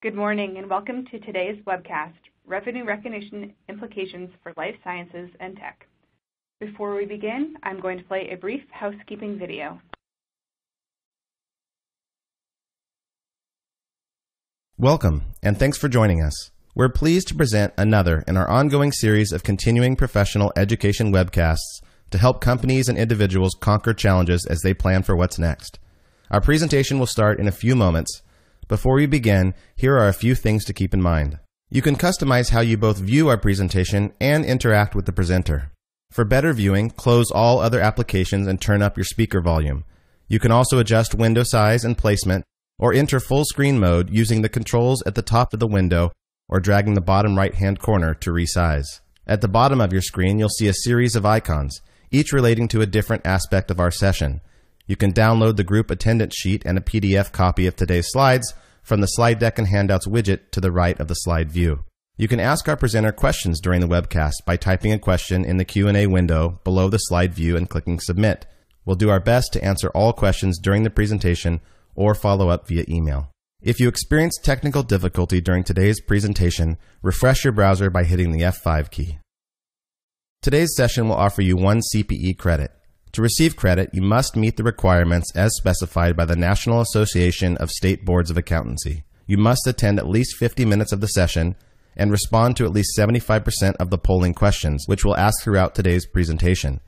Good morning, and welcome to today's webcast, Revenue Recognition Implications for Life Sciences and Tech. Before we begin, I'm going to play a brief housekeeping video. Welcome, and thanks for joining us. We're pleased to present another in our ongoing series of continuing professional education webcasts to help companies and individuals conquer challenges as they plan for what's next. Our presentation will start in a few moments. Before we begin, here are a few things to keep in mind. You can customize how you both view our presentation and interact with the presenter. For better viewing, close all other applications and turn up your speaker volume. You can also adjust window size and placement or enter full screen mode using the controls at the top of the window or dragging the bottom right hand corner to resize. At the bottom of your screen, you'll see a series of icons, each relating to a different aspect of our session. You can download the group attendance sheet and a PDF copy of today's slides from the slide deck and handouts widget to the right of the slide view. You can ask our presenter questions during the webcast by typing a question in the Q&A window below the slide view and clicking submit. We'll do our best to answer all questions during the presentation or follow up via email. If you experience technical difficulty during today's presentation, refresh your browser by hitting the F5 key. Today's session will offer you one CPE credit. To receive credit, you must meet the requirements as specified by the National Association of State Boards of Accountancy. You must attend at least 50 minutes of the session and respond to at least 75% of the polling questions, which we'll ask throughout today's presentation.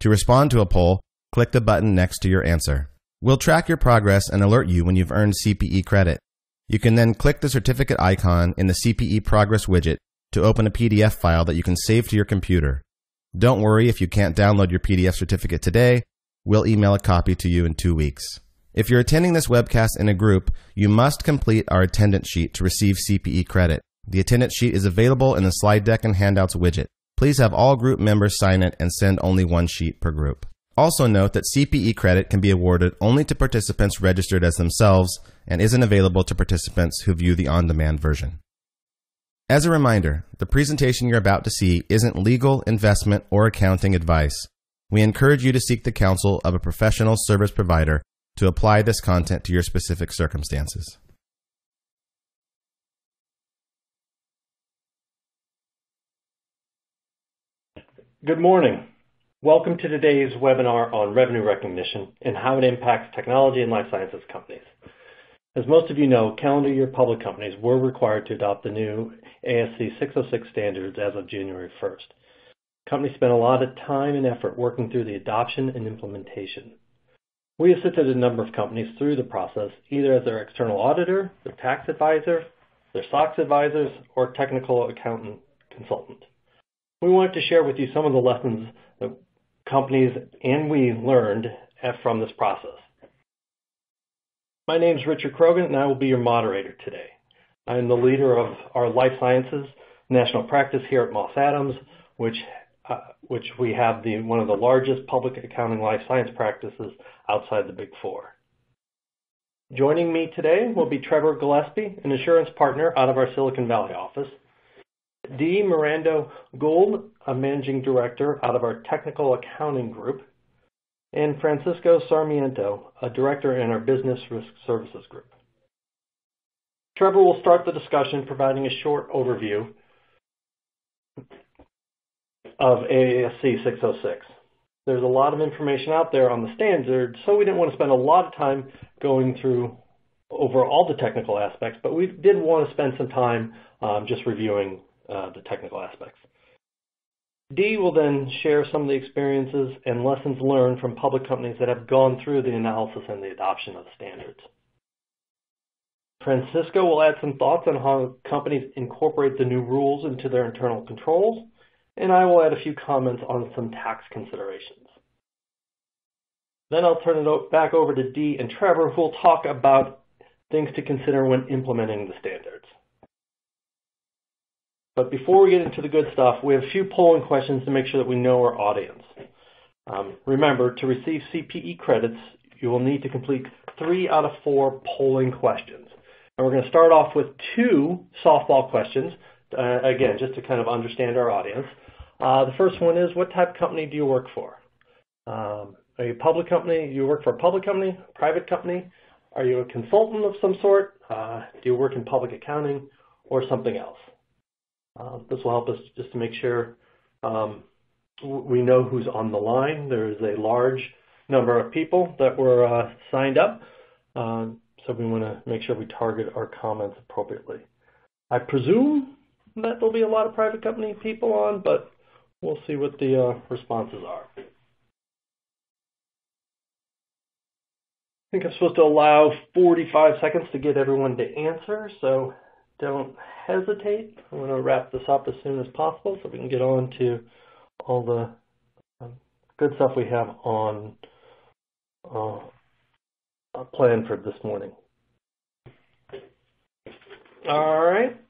To respond to a poll, click the button next to your answer. We'll track your progress and alert you when you've earned CPE credit. You can then click the certificate icon in the CPE Progress widget to open a PDF file that you can save to your computer. Don't worry if you can't download your PDF certificate today. We'll email a copy to you in two weeks. If you're attending this webcast in a group, you must complete our attendance sheet to receive CPE credit. The attendance sheet is available in the slide deck and handouts widget. Please have all group members sign it and send only one sheet per group. Also note that CPE credit can be awarded only to participants registered as themselves and isn't available to participants who view the on-demand version. As a reminder, the presentation you're about to see isn't legal, investment, or accounting advice. We encourage you to seek the counsel of a professional service provider to apply this content to your specific circumstances. Good morning. Welcome to today's webinar on revenue recognition and how it impacts technology and life sciences companies. As most of you know, calendar year public companies were required to adopt the new ASC 606 standards as of January 1st. Companies spent a lot of time and effort working through the adoption and implementation. We assisted a number of companies through the process, either as their external auditor, their tax advisor, their SOX advisors, or technical accountant consultant. We wanted to share with you some of the lessons that companies and we learned from this process. My name is Richard Croghan, and I will be your moderator today. I am the leader of our life sciences national practice here at Moss Adams, which uh, which we have the one of the largest public accounting life science practices outside the Big Four. Joining me today will be Trevor Gillespie, an insurance partner out of our Silicon Valley office, Dee Mirando Gould, a managing director out of our technical accounting group, and Francisco Sarmiento, a director in our Business Risk Services Group. Trevor will start the discussion providing a short overview of ASC 606. There's a lot of information out there on the standard, so we didn't want to spend a lot of time going through over all the technical aspects, but we did want to spend some time um, just reviewing uh, the technical aspects. Dee will then share some of the experiences and lessons learned from public companies that have gone through the analysis and the adoption of standards. Francisco will add some thoughts on how companies incorporate the new rules into their internal controls, and I will add a few comments on some tax considerations. Then I'll turn it back over to Dee and Trevor, who will talk about things to consider when implementing the standards. But before we get into the good stuff, we have a few polling questions to make sure that we know our audience. Um, remember, to receive CPE credits, you will need to complete three out of four polling questions. And we're going to start off with two softball questions, uh, again, just to kind of understand our audience. Uh, the first one is, what type of company do you work for? Um, are you a public company? Do you work for a public company, private company? Are you a consultant of some sort? Uh, do you work in public accounting or something else? Uh, this will help us just to make sure um, we know who's on the line. There is a large number of people that were uh, signed up, uh, so we want to make sure we target our comments appropriately. I presume that there'll be a lot of private company people on, but we'll see what the responses are. I think I'm supposed to allow 45 seconds to get everyone to answer, so don't hesitate. I'm going to wrap this up as soon as possible so we can get on to all the um, good stuff we have on uh, plan for this morning. All right.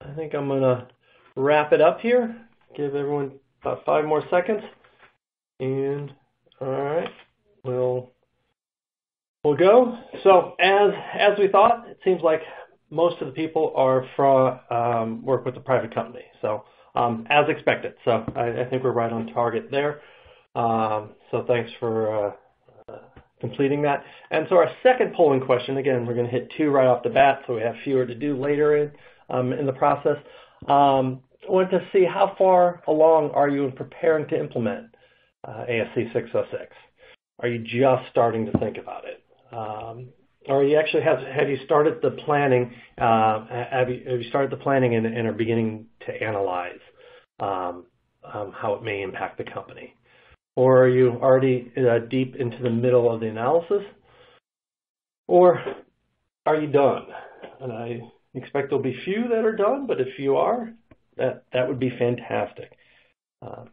I think I'm going to wrap it up here. Give everyone about five more seconds. And all right, we'll we'll go. So as as we thought, it seems like most of the people are from um, work with a private company. So um, as expected. So I, I, think we're right on target there. Um, so thanks for uh, uh, completing that. And so our second polling question, again, we're going to hit two right off the bat, so we have fewer to do later in um, in the process. Um, I wanted to see how far along are you in preparing to implement uh, ASC 606? Are you just starting to think about it? Um, or you actually have have you started the planning? Uh, have you have you started the planning and, and are beginning to analyze um, um, how it may impact the company? Or are you already uh, deep into the middle of the analysis? Or are you done? And I expect there'll be few that are done, but if you are, that that would be fantastic. Uh,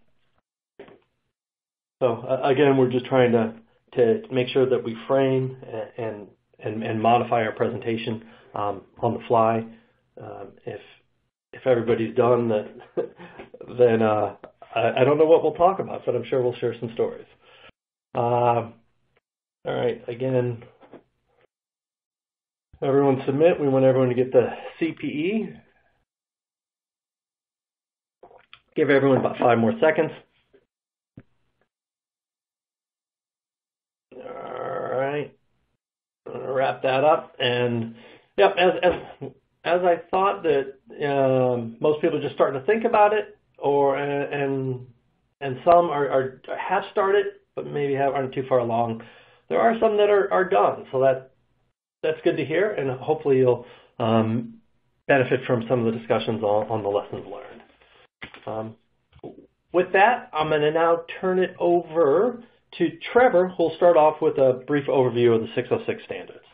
so uh, again, we're just trying to to make sure that we frame and and, and modify our presentation um, on the fly. Um, if if everybody's done, that then uh, I, I, don't know what we'll talk about, but I'm sure we'll share some stories. Uh, all right, again, everyone submit. We want everyone to get the CPE. Give everyone about five more seconds. Wrap that up. And yeah, as as as I thought that um, most people are just starting to think about it, or and and some are, are have started, but maybe have, aren't too far along. There are some that are, are done, so that that's good to hear, and hopefully you'll um, benefit from some of the discussions on, on the lessons learned. Um, with that, I'm going to now turn it over to Trevor, who'll start off with a brief overview of the 606 standards.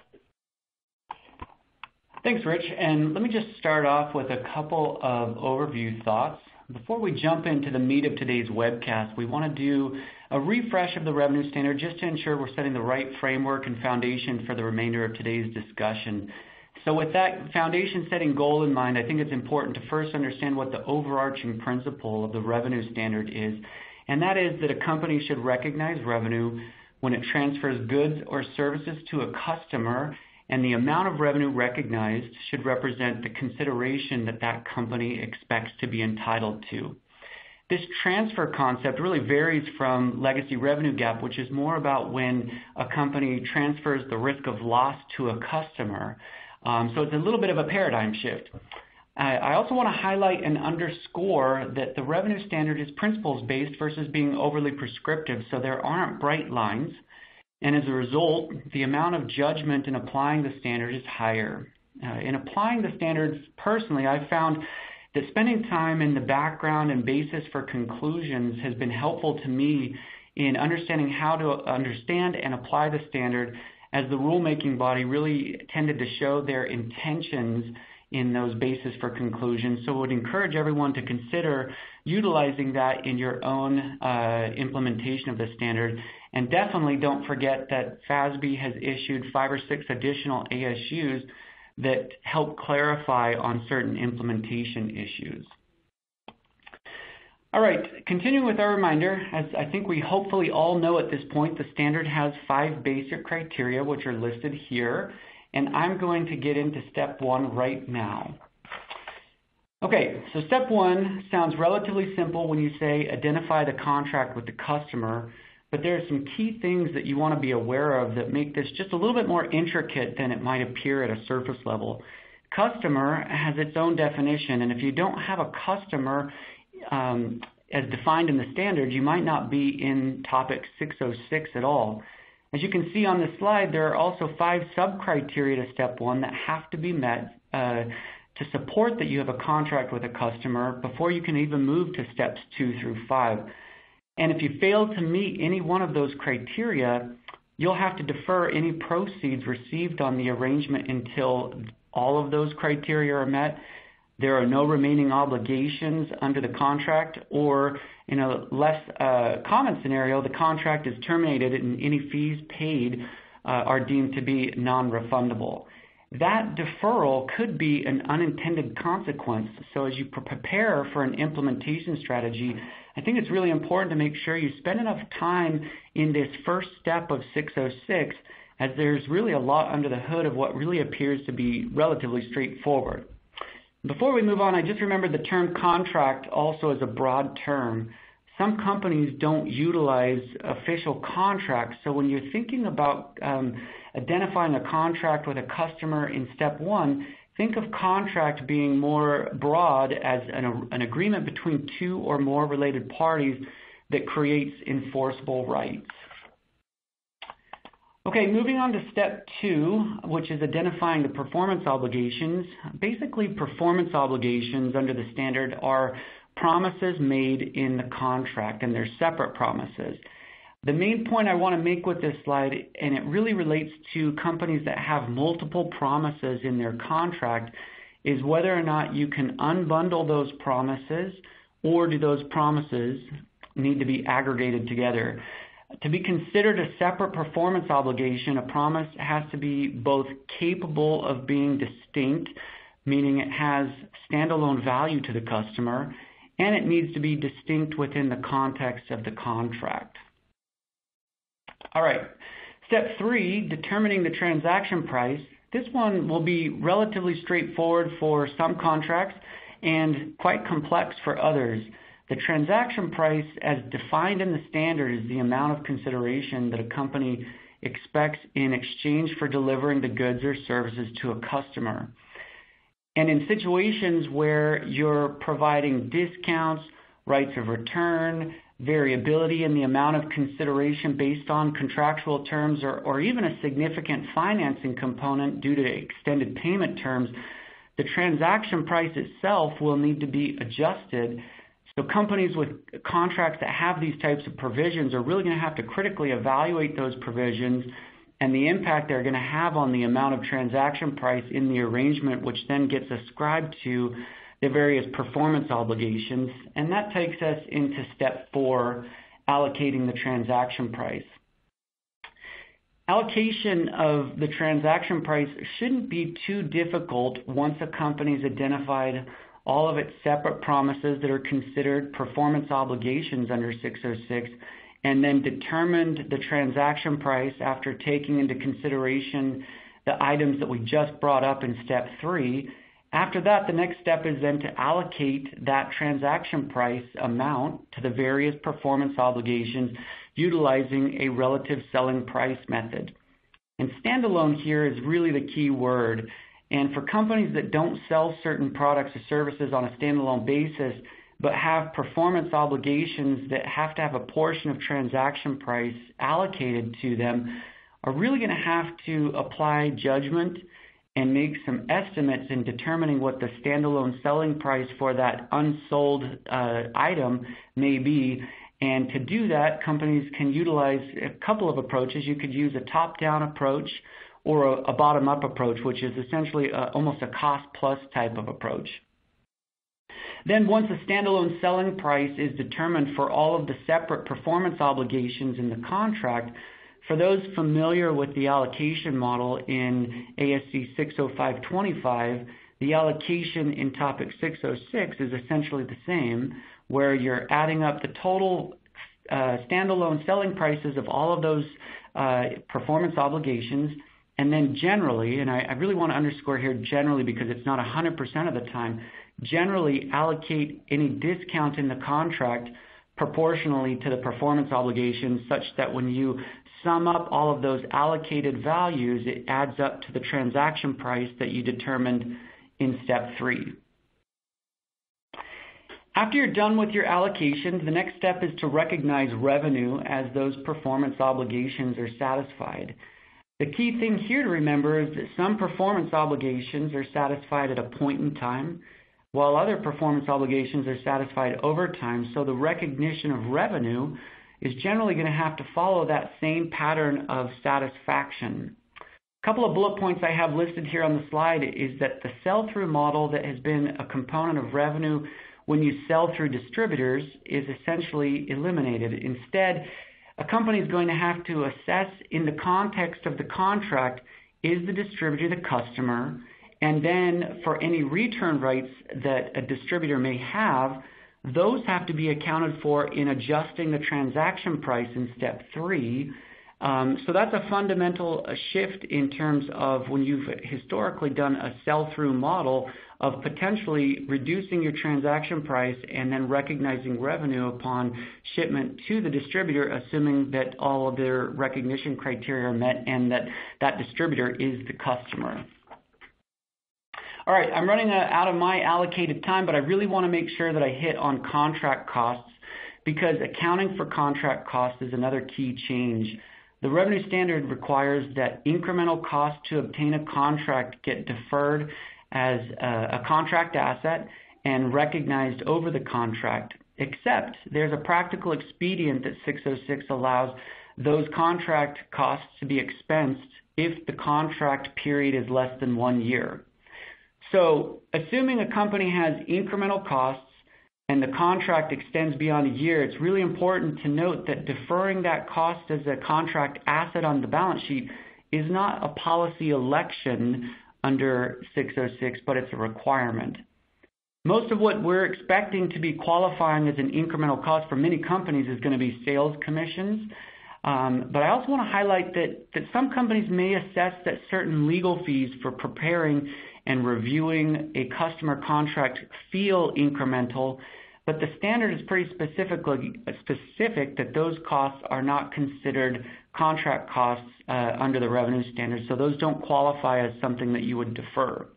Thanks, Rich. And let me just start off with a couple of overview thoughts. Before we jump into the meat of today's webcast, we want to do a refresh of the revenue standard just to ensure we're setting the right framework and foundation for the remainder of today's discussion. So with that foundation setting goal in mind, I think it's important to first understand what the overarching principle of the revenue standard is, and that is that a company should recognize revenue when it transfers goods or services to a customer and the amount of revenue recognized should represent the consideration that that company expects to be entitled to. This transfer concept really varies from legacy revenue GAAP, which is more about when a company transfers the risk of loss to a customer. Um, so it's a little bit of a paradigm shift. I also want to highlight and underscore that the revenue standard is principles based versus being overly prescriptive, so there aren't bright lines and as a result, the amount of judgment in applying the standard is higher. Uh, in applying the standards personally, I've found that spending time in the background and basis for conclusions has been helpful to me in understanding how to understand and apply the standard as the rulemaking body really tended to show their intentions in those basis for conclusions. So I would encourage everyone to consider utilizing that in your own uh, implementation of the standard and definitely don't forget that FASB has issued five or six additional ASUs that help clarify on certain implementation issues. All right, continuing with our reminder, as I think we hopefully all know at this point, the standard has five basic criteria which are listed here, and I'm going to get into step one right now. Okay, so step one sounds relatively simple when you say identify the contract with the customer, but there are some key things that you want to be aware of that make this just a little bit more intricate than it might appear at a surface level. Customer has its own definition, and if you don't have a customer um, as defined in the standard, you might not be in topic 606 at all. As you can see on this slide, there are also five sub-criteria to step one that have to be met uh, to support that you have a contract with a customer before you can even move to steps two through five. And if you fail to meet any one of those criteria, you'll have to defer any proceeds received on the arrangement until all of those criteria are met. There are no remaining obligations under the contract, or in a less uh, common scenario, the contract is terminated and any fees paid uh, are deemed to be non-refundable that deferral could be an unintended consequence. So as you prepare for an implementation strategy, I think it's really important to make sure you spend enough time in this first step of 606 as there's really a lot under the hood of what really appears to be relatively straightforward. Before we move on, I just remember the term contract also is a broad term. Some companies don't utilize official contracts, so when you're thinking about um, identifying a contract with a customer in step one, think of contract being more broad as an, an agreement between two or more related parties that creates enforceable rights. Okay, moving on to step two, which is identifying the performance obligations. Basically, performance obligations under the standard are promises made in the contract, and they're separate promises. The main point I want to make with this slide, and it really relates to companies that have multiple promises in their contract, is whether or not you can unbundle those promises or do those promises need to be aggregated together. To be considered a separate performance obligation, a promise has to be both capable of being distinct, meaning it has standalone value to the customer, and it needs to be distinct within the context of the contract. All right. Step three, determining the transaction price. This one will be relatively straightforward for some contracts and quite complex for others. The transaction price, as defined in the standard, is the amount of consideration that a company expects in exchange for delivering the goods or services to a customer. And in situations where you're providing discounts, rights of return, variability in the amount of consideration based on contractual terms or, even a significant financing component due to extended payment terms, the transaction price itself will need to be adjusted. So companies with contracts that have these types of provisions are really going to have to critically evaluate those provisions and the impact they're going to have on the amount of transaction price in the arrangement, which then gets ascribed to the various performance obligations, and that takes us into step four, allocating the transaction price. Allocation of the transaction price shouldn't be too difficult once a company's identified all of its separate promises that are considered performance obligations under 606 and then determined the transaction price after taking into consideration the items that we just brought up in step three after that, the next step is then to allocate that transaction price amount to the various performance obligations utilizing a relative selling price method. And standalone here is really the key word. And for companies that don't sell certain products or services on a standalone basis, but have performance obligations that have to have a portion of transaction price allocated to them, are really going to have to apply judgment and make some estimates in determining what the standalone selling price for that unsold uh, item may be. And to do that, companies can utilize a couple of approaches. You could use a top-down approach or a, bottom-up approach, which is essentially a, almost a cost-plus type of approach. Then once the standalone selling price is determined for all of the separate performance obligations in the contract, for those familiar with the allocation model in ASC 605-25, the allocation in topic 606 is essentially the same, where you're adding up the total uh, standalone selling prices of all of those uh, performance obligations, and then generally, and I, I really want to underscore here generally because it's not 100% of the time, generally allocate any discount in the contract proportionally to the performance obligations such that when you sum up all of those allocated values, it adds up to the transaction price that you determined in step three. After you're done with your allocations, the next step is to recognize revenue as those performance obligations are satisfied. The key thing here to remember is that some performance obligations are satisfied at a point in time, while other performance obligations are satisfied over time. So the recognition of revenue is generally going to have to follow that same pattern of satisfaction. A couple of bullet points I have listed here on the slide is that the sell-through model that has been a component of revenue when you sell through distributors is essentially eliminated. Instead, a company is going to have to assess in the context of the contract, is the distributor the customer? And then for any return rights that a distributor may have, those have to be accounted for in adjusting the transaction price in step three. Um, so that's a fundamental shift in terms of when you've historically done a sell-through model of potentially reducing your transaction price and then recognizing revenue upon shipment to the distributor, assuming that all of their recognition criteria are met and that that distributor is the customer. All right, I'm running uh, out of my allocated time, but I really want to make sure that I hit on contract costs because accounting for contract costs is another key change. The revenue standard requires that incremental costs to obtain a contract get deferred as uh, a contract asset and recognized over the contract, except there's a practical expedient that 606 allows those contract costs to be expensed if the contract period is less than one year. So assuming a company has incremental costs and the contract extends beyond a year, it's really important to note that deferring that cost as a contract asset on the balance sheet is not a policy election under 606, but it's a requirement. Most of what we're expecting to be qualifying as an incremental cost for many companies is going to be sales commissions. Um, but I also want to highlight that, that some companies may assess that certain legal fees for preparing and reviewing a customer contract feel incremental, but the standard is pretty specifically specific that those costs are not considered contract costs uh, under the revenue standard, so those don't qualify as something that you would defer.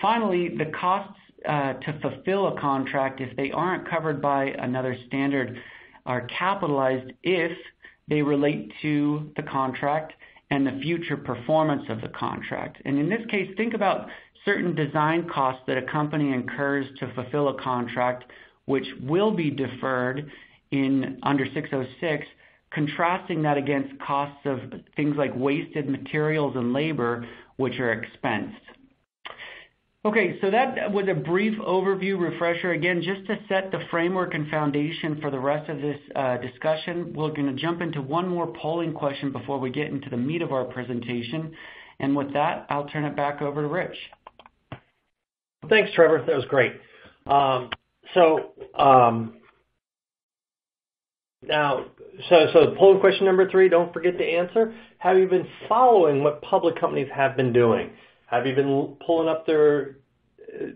Finally, the costs uh, to fulfill a contract, if they aren't covered by another standard, are capitalized if they relate to the contract and the future performance of the contract. And in this case, think about certain design costs that a company incurs to fulfill a contract, which will be deferred in under 606, contrasting that against costs of things like wasted materials and labor, which are expensed. Okay, so that was a brief overview refresher. Again, just to set the framework and foundation for the rest of this uh, discussion, we're going to jump into one more polling question before we get into the meat of our presentation. And with that, I'll turn it back over to Rich. Thanks, Trevor. That was great. Um, so um, now, so so polling question number three, don't forget to answer. Have you been following what public companies have been doing? Have you been pulling up their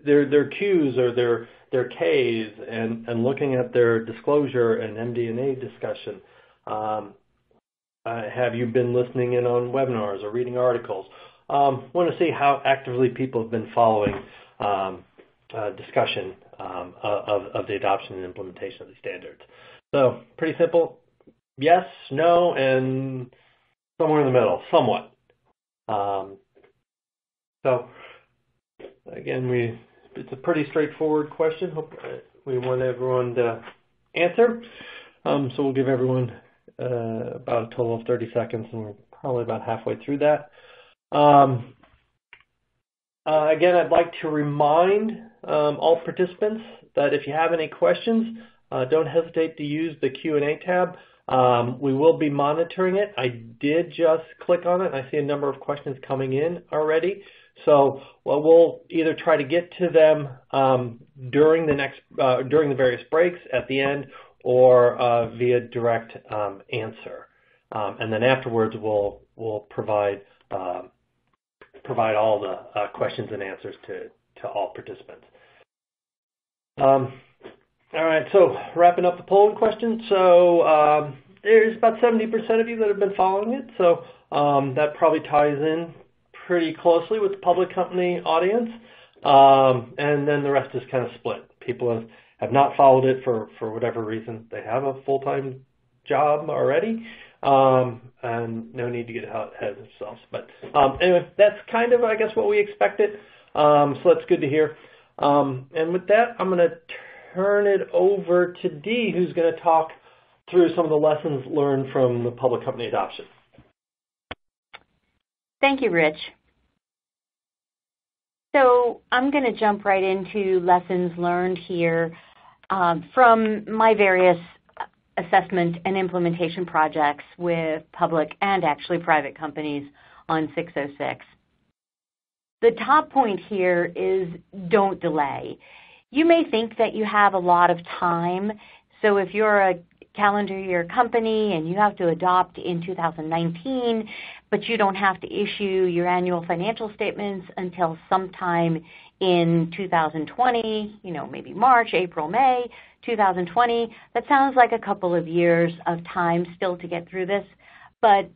their their Qs or their their Ks and and looking at their disclosure and MD&A discussion? Um, uh, have you been listening in on webinars or reading articles? Um, want to see how actively people have been following um, uh, discussion um, of, of the adoption and implementation of the standards. So pretty simple. Yes, no, and somewhere in the middle, somewhat. Um, again, we it's a pretty straightforward question. Hope we want everyone to answer. Um, so we'll give everyone uh, about a total of 30 seconds, and we're probably about halfway through that. Um, uh, again, I'd like to remind um, all participants that if you have any questions, uh, don't hesitate to use the Q&A tab. We will be monitoring it. I did just click on it. and I see a number of questions coming in already. So well, we'll either try to get to them um, during the next uh, during the various breaks at the end, or uh, via direct um, answer, um, and then afterwards we'll we'll provide provide all the uh, questions and answers to to all participants. All right, so wrapping up the polling question. So there's about 70% of you that have been following it, so that probably ties in pretty closely with the public company audience. Um, and then the rest is kind of split. People have, not followed it for, whatever reason. They have a full-time job already, um, and no need to get ahead of themselves. But um, anyway, that's kind of, I guess, what we expected. So that's good to hear. And with that, I'm going to turn it over to Dee, who's going to talk through some of the lessons learned from the public company adoption. Thank you, Rich. So I'm going to jump right into lessons learned here um, from my various assessment and implementation projects with public and actually private companies on 606. The top point here is don't delay. You may think that you have a lot of time. So if you're a calendar year company and you have to adopt in 2019, but you don't have to issue your annual financial statements until sometime in 2020, you know, maybe March, April, May 2020. That sounds like a couple of years of time still to get through this. But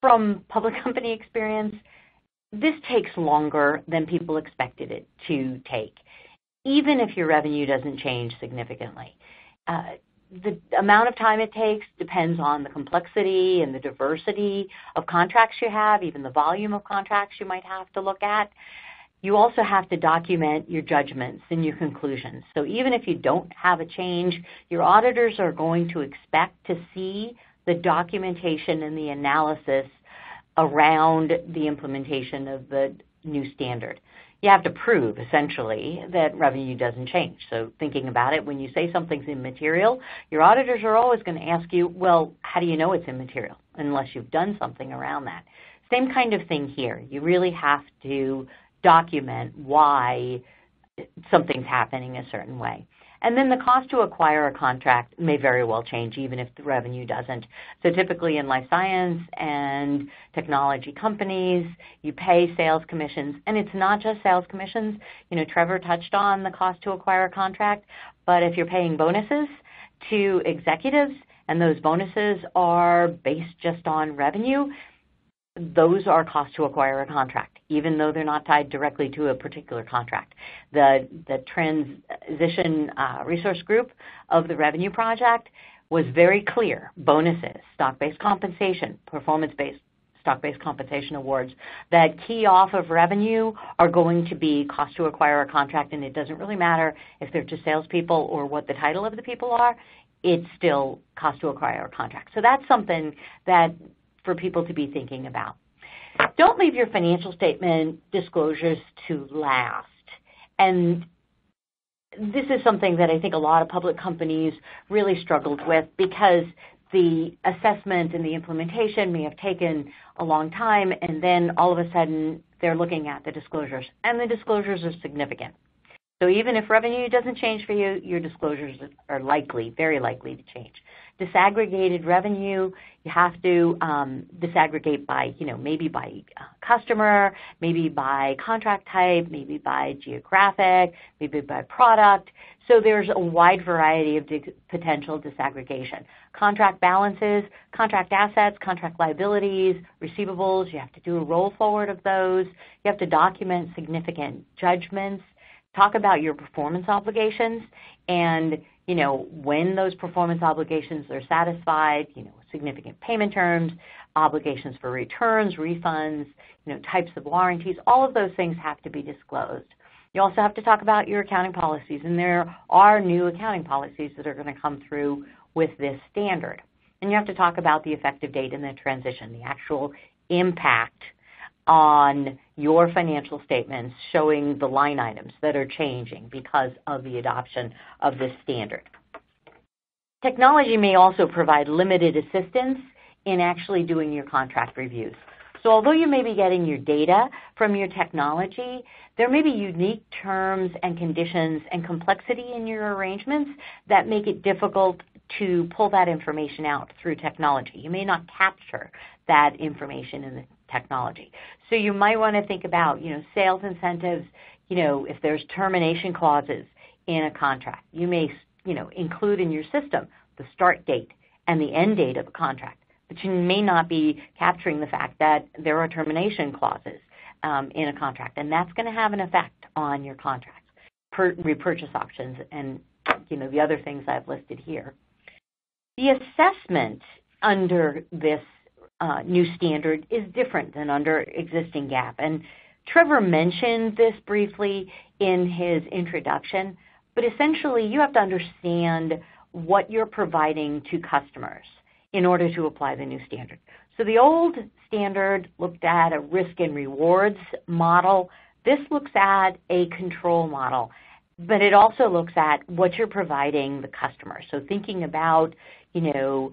from public company experience, this takes longer than people expected it to take, even if your revenue doesn't change significantly. Uh, the amount of time it takes depends on the complexity and the diversity of contracts you have, even the volume of contracts you might have to look at. You also have to document your judgments and your conclusions. So even if you don't have a change, your auditors are going to expect to see the documentation and the analysis around the implementation of the new standard you have to prove essentially that revenue doesn't change. So thinking about it, when you say something's immaterial, your auditors are always going to ask you, well, how do you know it's immaterial unless you've done something around that? Same kind of thing here. You really have to document why something's happening a certain way. And then the cost to acquire a contract may very well change even if the revenue doesn't. So typically in life science and technology companies, you pay sales commissions. And it's not just sales commissions. You know, Trevor touched on the cost to acquire a contract, but if you're paying bonuses to executives and those bonuses are based just on revenue, those are costs to acquire a contract, even though they're not tied directly to a particular contract. The, the transition uh, resource group of the revenue project was very clear. Bonuses, stock-based compensation, performance-based stock-based compensation awards that key off of revenue are going to be cost to acquire a contract, and it doesn't really matter if they're just salespeople or what the title of the people are. It's still cost to acquire a contract. So that's something that for people to be thinking about. Don't leave your financial statement disclosures to last. And this is something that I think a lot of public companies really struggled with because the assessment and the implementation may have taken a long time, and then all of a sudden they're looking at the disclosures, and the disclosures are significant. So even if revenue doesn't change for you, your disclosures are likely, very likely to change disaggregated revenue, you have to um, disaggregate by, you know, maybe by uh, customer, maybe by contract type, maybe by geographic, maybe by product. So there's a wide variety of di- potential disaggregation. Contract balances, contract assets, contract liabilities, receivables, you have to do a roll forward of those. You have to document significant judgments, talk about your performance obligations, and you know, when those performance obligations are satisfied, you know, significant payment terms, obligations for returns, refunds, you know, types of warranties, all of those things have to be disclosed. You also have to talk about your accounting policies, and there are new accounting policies that are going to come through with this standard. And you have to talk about the effective date and the transition, the actual impact on your financial statements showing the line items that are changing because of the adoption of this standard. Technology may also provide limited assistance in actually doing your contract reviews. So although you may be getting your data from your technology, there may be unique terms and conditions and complexity in your arrangements that make it difficult to pull that information out through technology. You may not capture that information in the technology. So you might want to think about, you know, sales incentives, you know, if there's termination clauses in a contract, you may you know, include in your system the start date and the end date of the contract, but you may not be capturing the fact that there are termination clauses um, in a contract, and that's going to have an effect on your contracts, per, repurchase options, and you know the other things I've listed here. The assessment under this uh, new standard is different than under existing GAAP, and Trevor mentioned this briefly in his introduction, but essentially you have to understand what you're providing to customers in order to apply the new standard. So the old standard looked at a risk and rewards model. This looks at a control model, but it also looks at what you're providing the customer. So thinking about, you know,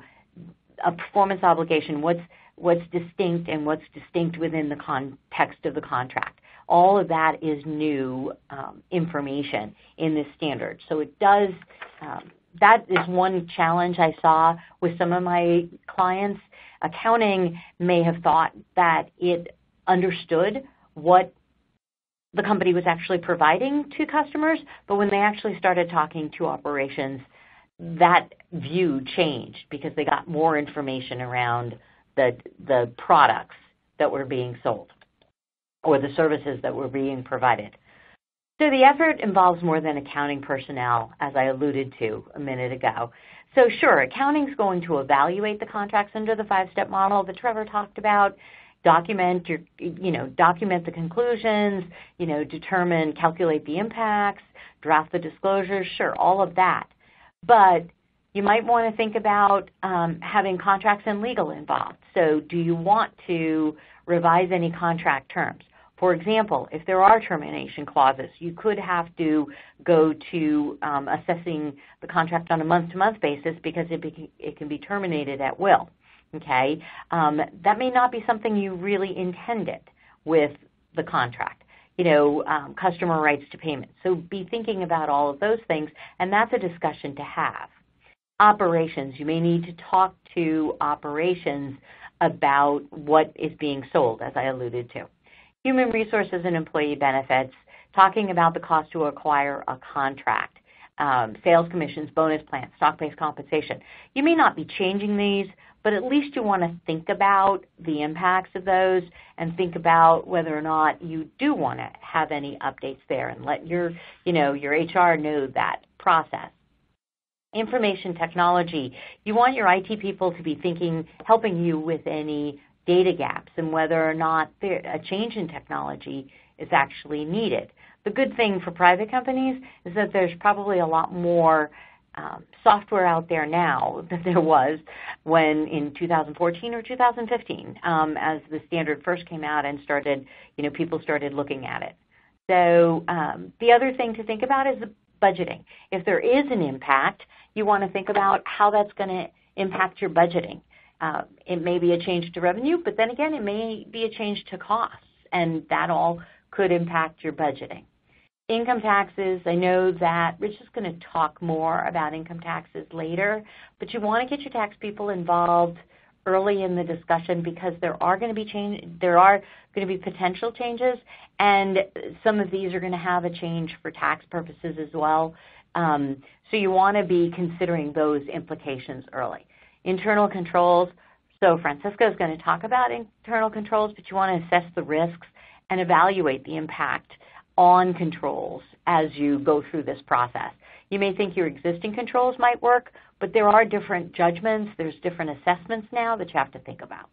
a performance obligation, what's what's distinct and what's distinct within the context of the contract. All of that is new um, information in this standard. So it does um, that is one challenge I saw with some of my clients. Accounting may have thought that it understood what the company was actually providing to customers, but when they actually started talking to operations, that view changed because they got more information around the the products that were being sold or the services that were being provided. So the effort involves more than accounting personnel, as I alluded to a minute ago. So sure, accounting is going to evaluate the contracts under the five-step model that Trevor talked about, document your, you know, document the conclusions, you know, determine, calculate the impacts, draft the disclosures, sure, all of that. But you might want to think about um, having contracts and legal involved. So do you want to revise any contract terms? For example, if there are termination clauses, you could have to go to um, assessing the contract on a month-to-month basis because it, be, it can be terminated at will. Okay, um, that may not be something you really intended with the contract. You know, um, customer rights to payment. So be thinking about all of those things, and that's a discussion to have. Operations, you may need to talk to operations about what is being sold, as I alluded to human resources and employee benefits, talking about the cost to acquire a contract, um, sales commissions, bonus plans, stock-based compensation. You may not be changing these, but at least you want to think about the impacts of those and think about whether or not you do want to have any updates there and let your, you know, your HR know that process. Information technology, you want your IT people to be thinking, helping you with any data gaps and whether or not a change in technology is actually needed. The good thing for private companies is that there's probably a lot more um, software out there now than there was when in 2014 or 2015 um, as the standard first came out and started, you know, people started looking at it. So um, the other thing to think about is budgeting. If there is an impact, you want to think about how that's going to impact your budgeting. Uh, it may be a change to revenue, but then again, it may be a change to costs, and that all could impact your budgeting. Income taxes, I know that Rich is going to talk more about income taxes later, but you want to get your tax people involved early in the discussion because there are going to be change there are going to be potential changes and some of these are going to have a change for tax purposes as well. Um, so you want to be considering those implications early. Internal controls. So Francisco is going to talk about internal controls, but you want to assess the risks and evaluate the impact on controls as you go through this process. You may think your existing controls might work, but there are different judgments, there's different assessments now that you have to think about.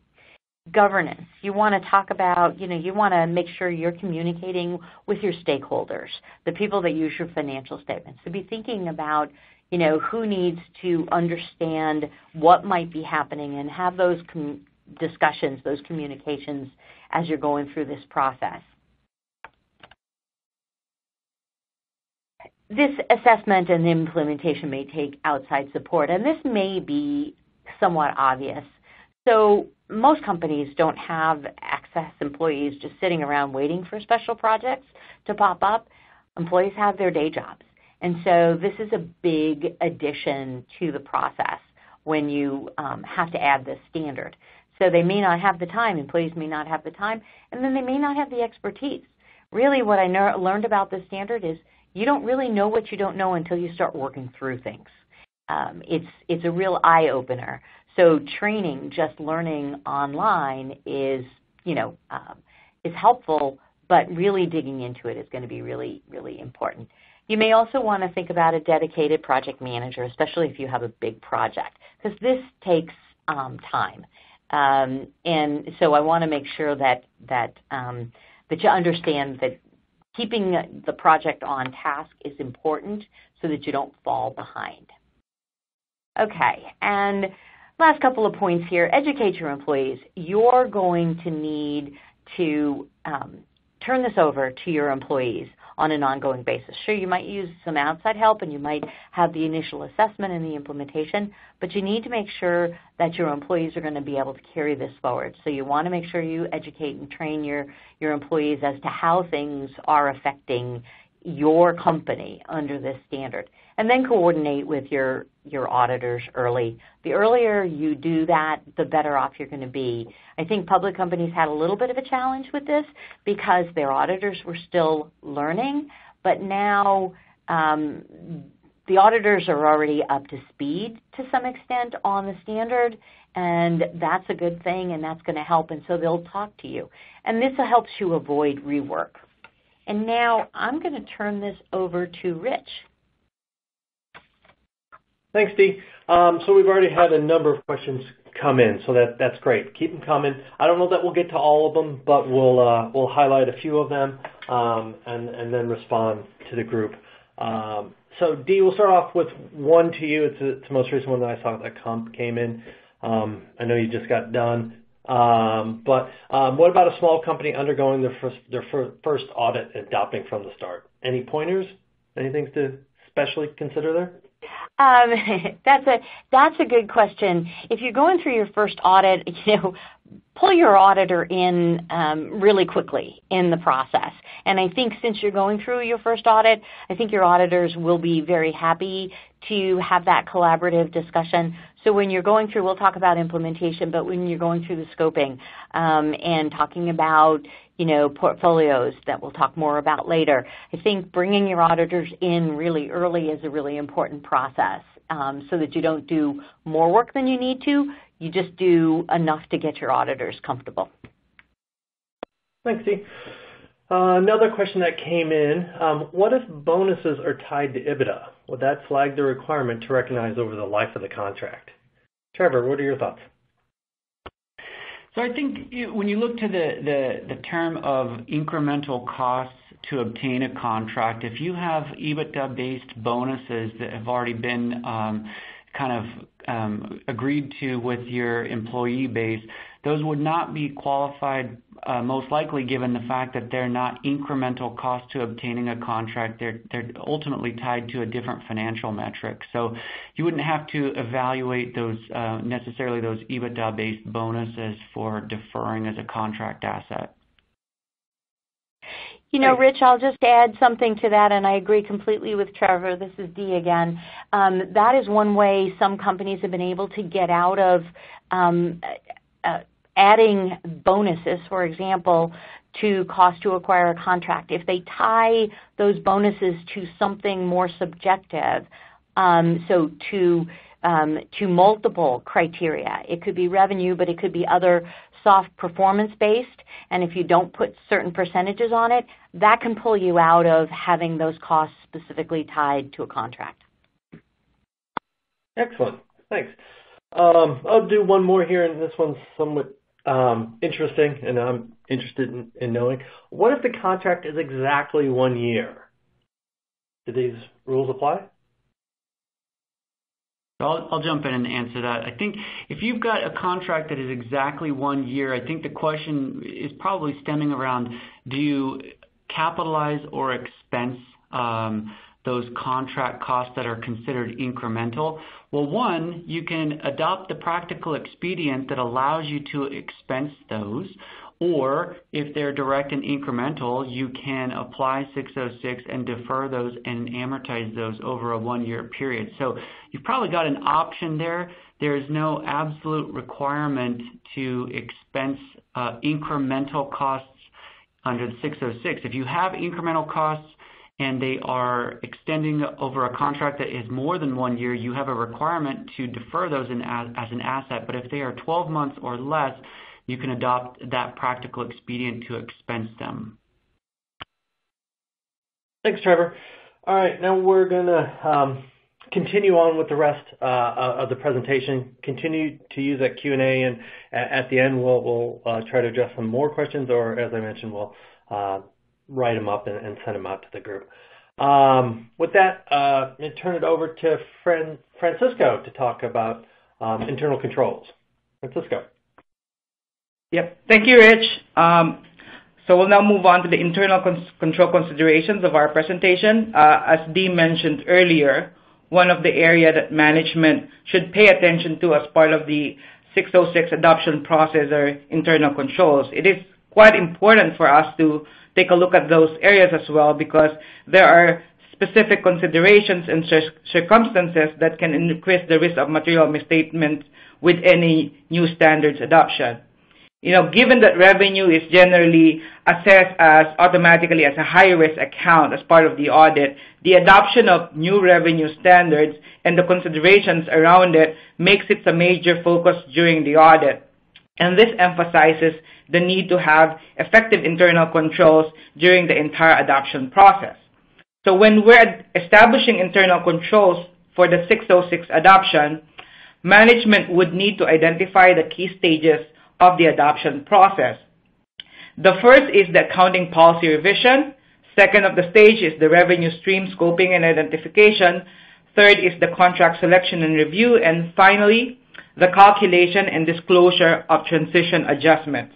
Governance. You want to talk about, you know, you want to make sure you're communicating with your stakeholders, the people that use your financial statements. So be thinking about you know, who needs to understand what might be happening and have those discussions, those communications as you're going through this process. This assessment and implementation may take outside support, and this may be somewhat obvious. So most companies don't have access employees just sitting around waiting for special projects to pop up. Employees have their day jobs. And so this is a big addition to the process when you um, have to add this standard. So they may not have the time, employees may not have the time, and then they may not have the expertise. Really what I learned about this standard is you don't really know what you don't know until you start working through things. Um, it's it's a real eye opener. So training, just learning online, is you know um, is helpful, but really digging into it is going to be really really important. You may also want to think about a dedicated project manager, especially if you have a big project, because this takes um, time. Um, and so I want to make sure that that um, that you understand that keeping the project on task is important so that you don't fall behind. Okay, and last couple of points here. Educate your employees. You're going to need to um, turn this over to your employees on an ongoing basis. Sure, you might use some outside help and you might have the initial assessment and the implementation, but you need to make sure that your employees are going to be able to carry this forward. So you want to make sure you educate and train your, your employees as to how things are affecting your company under this standard. And then coordinate with your, your auditors early. The earlier you do that, the better off you're going to be. I think public companies had a little bit of a challenge with this because their auditors were still learning, but now um, the auditors are already up to speed to some extent on the standard, and that's a good thing, and that's going to help, and so they'll talk to you. And this helps you avoid rework. And now I'm going to turn this over to Rich. Thanks, Dee. Um, so we've already had a number of questions come in, so that that's great. Keep them coming. I don't know that we'll get to all of them, but we'll uh, we'll highlight a few of them um, and and then respond to the group. Um, so Dee, we'll start off with one to you. It's, the most recent one that I saw that comp came in. I know you just got done. But what about a small company undergoing their first, their first audit adopting from the start? Any pointers? Anything to especially consider there? Um, that's a that's a good question. If you're going through your first audit, you know, pull your auditor in um, really quickly in the process. And I think since you're going through your first audit, I think your auditors will be very happy to have that collaborative discussion. So when you're going through, we'll talk about implementation, but when you're going through the scoping um, and talking about, you know, portfolios that we'll talk more about later, I think bringing your auditors in really early is a really important process um, so that you don't do more work than you need to. You just do enough to get your auditors comfortable. Thanks, Dee. Uh, another question that came in, um, what if bonuses are tied to EBITDA? Would that flag the requirement to recognize over the life of the contract? Trevor, what are your thoughts? So I think when you look to the, term of incremental costs to obtain a contract, if you have EBITDA-based bonuses that have already been um, kind of um, agreed to with your employee base, those would not be qualified most likely given the fact that they're not incremental cost to obtaining a contract. They're, they're ultimately tied to a different financial metric. So you wouldn't have to evaluate those uh, necessarily those EBITDA-based bonuses for deferring as a contract asset. You know, Rich, I'll just add something to that, and I agree completely with Trevor. This is Dee again. Um, that is one way some companies have been able to get out of um, uh, adding bonuses, for example, to cost to acquire a contract. If they tie those bonuses to something more subjective, um, so to um, to multiple criteria. It could be revenue, but it could be other soft performance based. And if you don't put certain percentages on it, that can pull you out of having those costs specifically tied to a contract. Excellent. Thanks. Um, I'll do one more here, and this one's somewhat interesting, and I'm interested in, in knowing. What if the contract is exactly one year? Do these rules apply? I'll, I'll jump in and answer that. I think if you've got a contract that is exactly one year, I think the question is probably stemming around do you capitalize or expense um, those contract costs that are considered incremental? Well, one, you can adopt the practical expedient that allows you to expense those, or if they're direct and incremental, you can apply 606 and defer those and amortize those over a one-year period. So you've probably got an option there. There is no absolute requirement to expense uh, incremental costs under the 606. If you have incremental costs and they are extending over a contract that is more than one year, you have a requirement to defer those as, as an asset. But if they are 12 months or less, you can adopt that practical expedient to expense them. Thanks, Trevor. All right, now we're going to um, continue on with the rest uh, of the presentation. Continue to use that Q&A, and at the end, we'll, we'll uh, try to address some more questions, or as I mentioned, we'll uh, write them up and, and, send them out to the group. Um, with that, uh, I turn it over to Fran Francisco to talk about um, internal controls. Francisco. Yep. Thank you, Rich. Um, so we'll now move on to the internal control considerations of our presentation. Uh, as Dee mentioned earlier, one of the area that management should pay attention to as part of the 606 adoption process are internal controls. It is quite important for us to take a look at those areas as well because there are specific considerations and circumstances that can increase the risk of material misstatement with any new standards adoption. You know, given that revenue is generally assessed as automatically as a high-risk account as part of the audit, the adoption of new revenue standards and the considerations around it makes it a major focus during the audit. And this emphasizes the need to have effective internal controls during the entire adoption process. So when we're establishing internal controls for the 606 adoption, management would need to identify the key stages of the adoption process. The first is the accounting policy revision. Second of the stage is the revenue stream scoping and identification. Third is the contract selection and review. And finally, the calculation and disclosure of transition adjustments.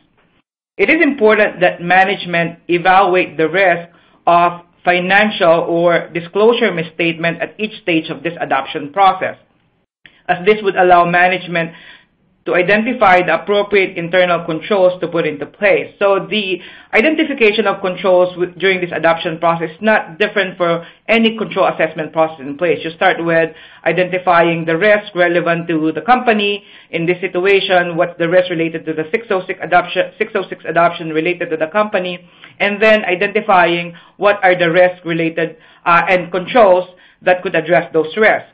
It is important that management evaluate the risk of financial or disclosure misstatement at each stage of this adoption process, as this would allow management to identify the appropriate internal controls to put into place. So the identification of controls during this adoption process is not different for any control assessment process in place. You start with identifying the risk relevant to the company. In this situation, what's the risk related to the 606 adoption, 606 adoption related to the company, and then identifying what are the risks related uh, and controls that could address those risks.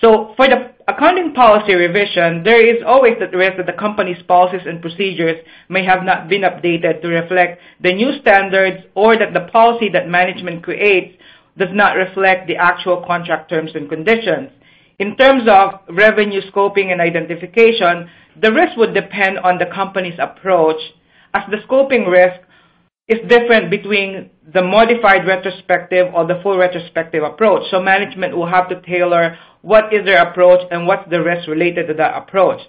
So for the accounting policy revision, there is always the risk that the company's policies and procedures may have not been updated to reflect the new standards or that the policy that management creates does not reflect the actual contract terms and conditions. In terms of revenue scoping and identification, the risk would depend on the company's approach as the scoping risk is different between the modified retrospective or the full retrospective approach. So management will have to tailor what is their approach and what's the risk related to that approach.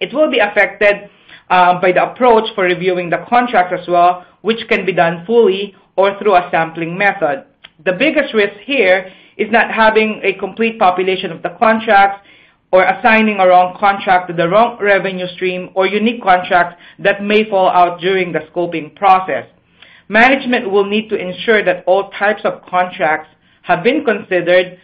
It will be affected uh, by the approach for reviewing the contract as well, which can be done fully or through a sampling method. The biggest risk here is not having a complete population of the contracts or assigning a wrong contract to the wrong revenue stream or unique contracts that may fall out during the scoping process. Management will need to ensure that all types of contracts have been considered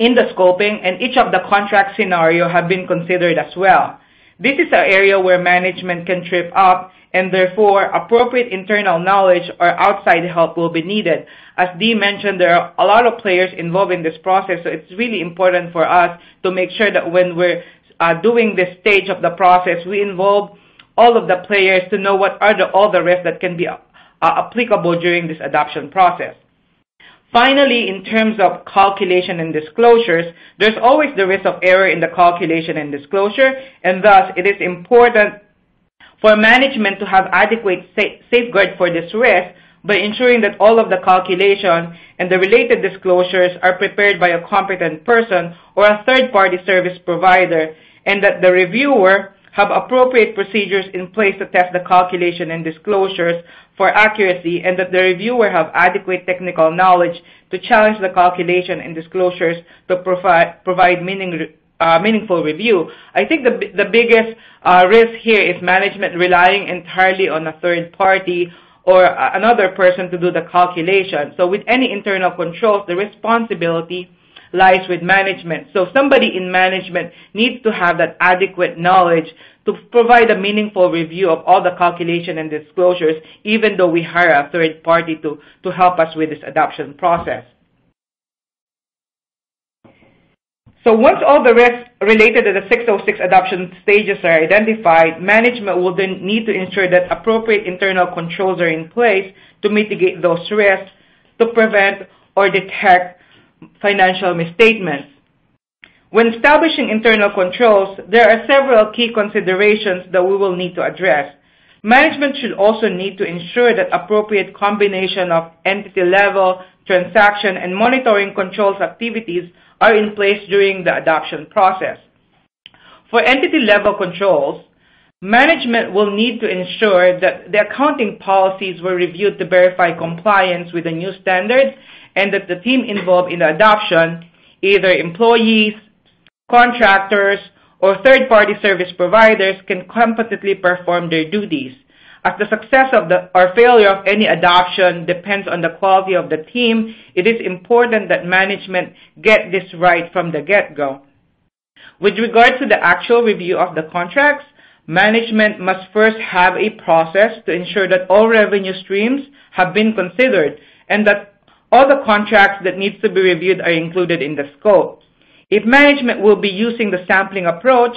in the scoping and each of the contract scenario have been considered as well. This is an area where management can trip up and therefore appropriate internal knowledge or outside help will be needed. As Dee mentioned, there are a lot of players involved in this process, so it's really important for us to make sure that when we're uh, doing this stage of the process, we involve all of the players to know what are the, all the risks that can be uh, applicable during this adoption process. Finally, in terms of calculation and disclosures, there's always the risk of error in the calculation and disclosure, and thus it is important for management to have adequate safeguard for this risk by ensuring that all of the calculation and the related disclosures are prepared by a competent person or a third-party service provider, and that the reviewer have appropriate procedures in place to test the calculation and disclosures for accuracy and that the reviewer have adequate technical knowledge to challenge the calculation and disclosures to provide, uh, meaningful review. I think the, the biggest uh, risk here is management relying entirely on a third party or another person to do the calculation. So with any internal controls, the responsibility lies with management. So somebody in management needs to have that adequate knowledge to provide a meaningful review of all the calculation and disclosures, even though we hire a third party to, to help us with this adoption process. So once all the risks related to the 606 adoption stages are identified, management will then need to ensure that appropriate internal controls are in place to mitigate those risks to prevent or detect financial misstatements. When establishing internal controls, there are several key considerations that we will need to address. Management should also need to ensure that appropriate combination of entity level, transaction, and monitoring controls activities are in place during the adoption process. For entity-level controls, management will need to ensure that the accounting policies were reviewed to verify compliance with the new standards and that the team involved in the adoption, either employees, contractors, or third-party service providers, can competently perform their duties. As the success of the, or failure of any adoption depends on the quality of the team, it is important that management get this right from the get-go. With regard to the actual review of the contracts, management must first have a process to ensure that all revenue streams have been considered and that all the contracts that needs to be reviewed are included in the scope. If management will be using the sampling approach,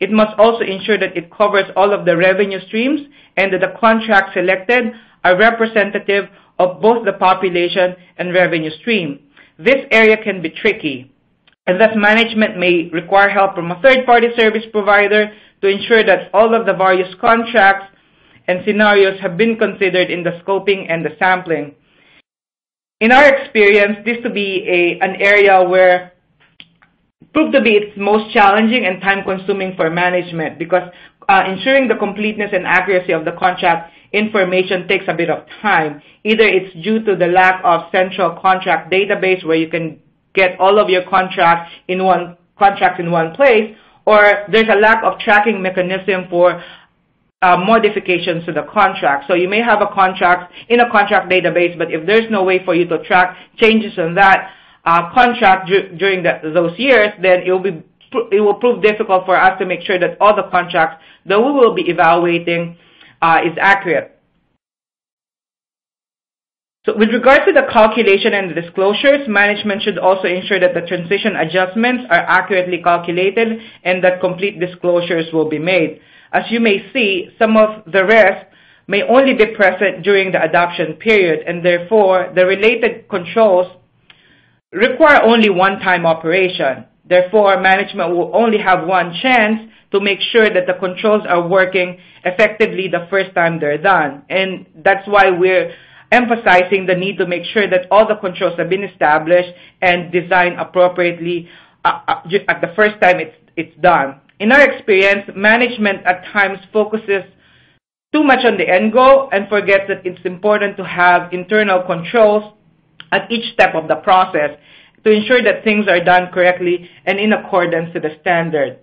it must also ensure that it covers all of the revenue streams and that the contracts selected are representative of both the population and revenue stream. This area can be tricky, and thus management may require help from a third-party service provider to ensure that all of the various contracts and scenarios have been considered in the scoping and the sampling. In our experience, this to be a, an area where proved to be its most challenging and time-consuming for management because uh, ensuring the completeness and accuracy of the contract information takes a bit of time. Either it's due to the lack of central contract database where you can get all of your contracts in one contracts in one place, or there's a lack of tracking mechanism for uh, modifications to the contract. So you may have a contract in a contract database, but if there's no way for you to track changes in that, uh, contract during the, those years, then it will be it will prove difficult for us to make sure that all the contracts that we will be evaluating uh, is accurate. So with regard to the calculation and disclosures, management should also ensure that the transition adjustments are accurately calculated and that complete disclosures will be made. As you may see, some of the rest may only be present during the adoption period, and therefore the related controls require only one-time operation. Therefore, management will only have one chance to make sure that the controls are working effectively the first time they're done. And that's why we're emphasizing the need to make sure that all the controls have been established and designed appropriately uh, uh at the first time it's, it's done. In our experience, management at times focuses too much on the end goal and forgets that it's important to have internal controls at each step of the process to ensure that things are done correctly and in accordance to the standard.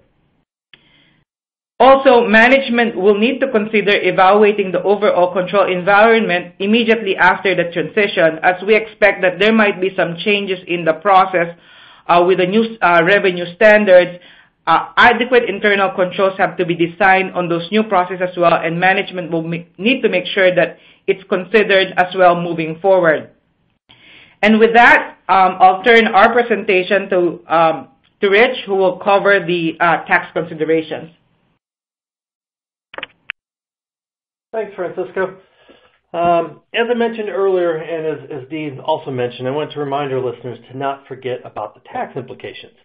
Also, management will need to consider evaluating the overall control environment immediately after the transition, as we expect that there might be some changes in the process uh, with the new uh, revenue standards. Uh, adequate internal controls have to be designed on those new processes as well, and management will need to make sure that it's considered as well moving forward. And with that, um, I'll turn our presentation to, um, to Rich, who will cover the tax considerations. Thanks, Francisco. Um, as I mentioned earlier, and as, Dean also mentioned, I want to remind our listeners to not forget about the tax implications.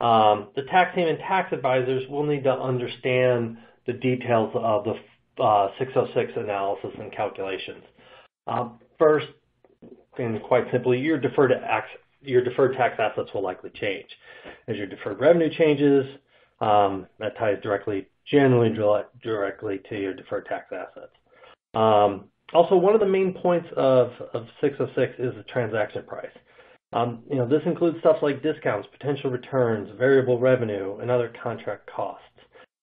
Um, the tax team and tax advisors will need to understand the details of the uh, 606 analysis and calculations. Um, first, and quite simply, your deferred your deferred tax assets will likely change. As your deferred revenue changes, that ties directly, generally direct directly to your deferred tax assets. Um, also, one of the main points of, of 606 is the transaction price. Um, you know, this includes stuff like discounts, potential returns, variable revenue, and other contract costs.